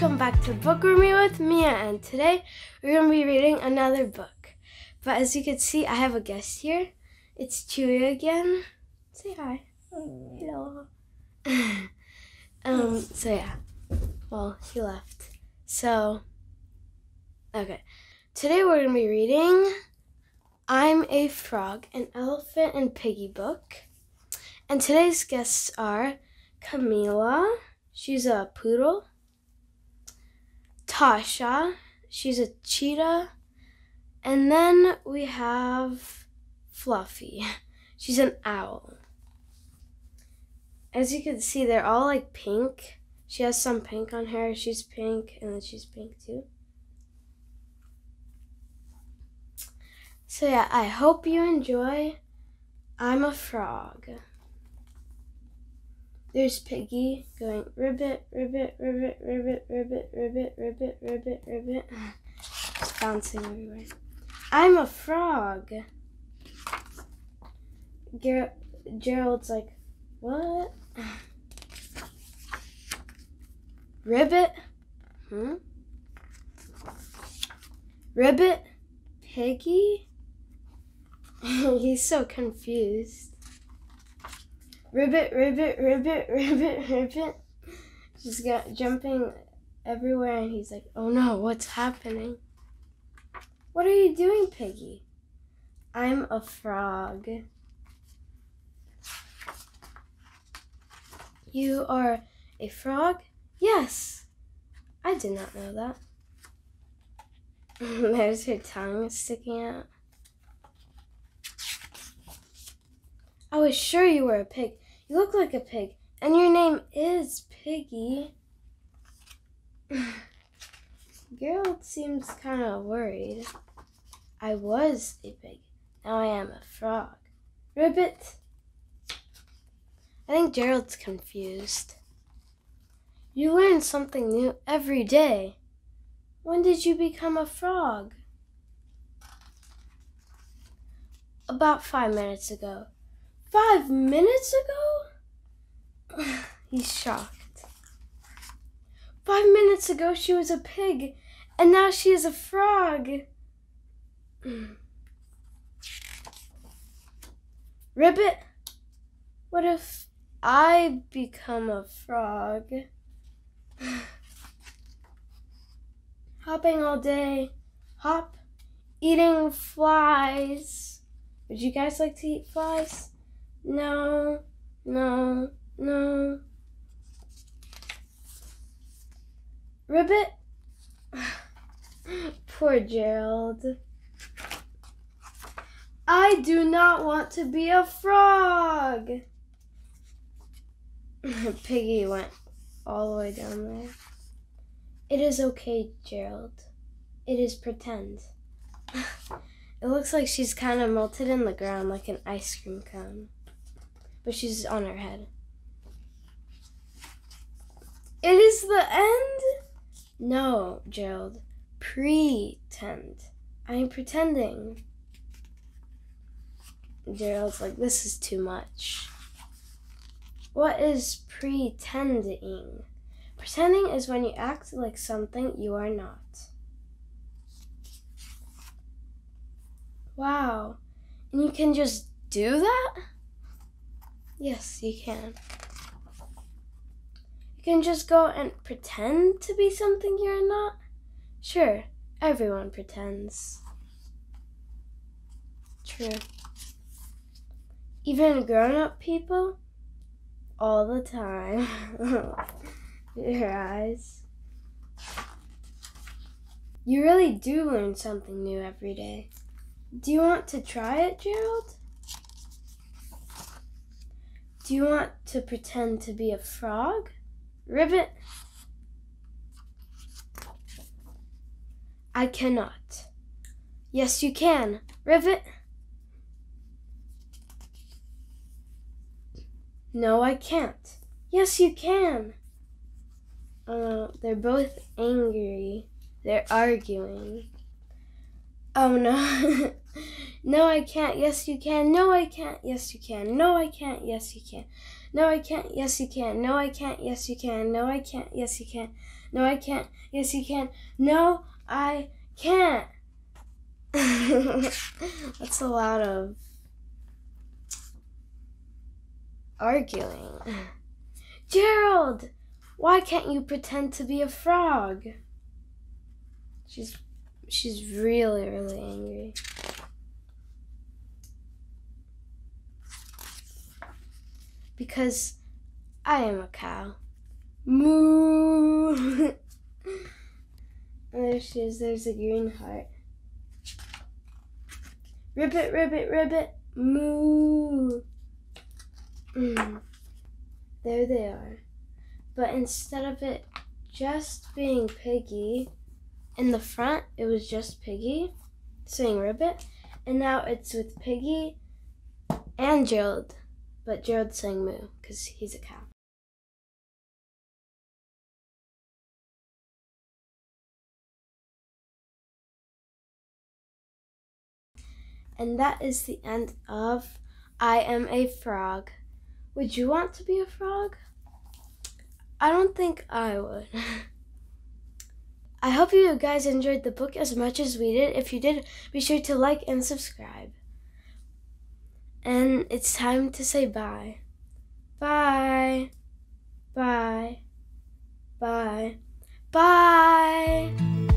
welcome back to Book With with Mia, and today we're going to be reading another book. But as you can see, I have a guest here. It's Chewy again. Say hi. Hello. um, so yeah. Well, he left. So, okay. Today we're going to be reading I'm a Frog, an Elephant and Piggie book. And today's guests are Camilla, she's a poodle. Tasha, she's a cheetah. And then we have Fluffy, she's an owl. As you can see, they're all like pink. She has some pink on her, she's pink, and then she's pink too. So, yeah, I hope you enjoy. I'm a frog. There's Piggie going ribbit, ribbit, ribbit, ribbit, ribbit, ribbit, ribbit, ribbit, ribbit. Just bouncing everywhere. I'm a frog. Ger- Gerald's like, what? Ribbit? Hmm? Ribbit? Piggie? He's so confused. Ribbit, ribbit, ribbit, ribbit, ribbit. Just got jumping everywhere, and he's like, oh no, what's happening? What are you doing, Piggie? I'm a frog. You are a frog? Yes. I did not know that. There's her tongue sticking out. I was sure you were a pig. You look like a pig, and your name is Piggie. Gerald seems kind of worried. I was a pig. Now I am a frog. Ribbit. I think Gerald's confused. You learn something new every day. When did you become a frog? About five minutes ago. Five minutes ago? He's shocked. Five minutes ago, she was a pig, and now she is a frog. Ribbit, what if I become a frog? Hopping all day, hop, eating flies. Would you guys like to eat flies? No, no, no. Ribbit? Poor Gerald. I do not want to be a frog. Piggie went all the way down there. It is okay, Gerald. It is pretend. it looks like she's kind of melted in the ground like an ice cream cone but she's on her head. It is the end? No, Gerald. Pretend. I'm pretending. Gerald's like, this is too much. What is pretending? Pretending is when you act like something you are not. Wow. And you can just do that? Yes, you can. You can just go and pretend to be something you're not. Sure, everyone pretends. True. Even grown up people? All the time. Your eyes. You really do learn something new every day. Do you want to try it, Gerald? Do you want to pretend to be a frog? Ribbit? I cannot. Yes, you can. Rivet? No, I can't. Yes, you can. Oh Uh, they're both angry. They're arguing. Oh no. No, I can't. Yes, you can. No, I can't. Yes, you can. No, I can't. Yes, you can. No, I can't. Yes, you can. No, I can't. Yes, you can. No, I can't. Yes, you can. No, I can't. Yes, you can. No, I can't. That's a lot of arguing. Gerald, why can't you pretend to be a frog? She's she's really really angry. Because I am a cow. Moo. there she is. There's a green heart. Ribbit, ribbit, ribbit. Moo. There they are. But instead of it just being Piggie, in the front it was just Piggie saying Ribbit, and now it's with Piggie and Gerald, but Gerald saying Moo because he's a cow. And that is the end of I Am a Frog. Would you want to be a frog? I don't think I would. I hope you guys enjoyed the book as much as we did. If you did, be sure to like and subscribe and it's time to say bye. Bye. Bye. Bye. Bye.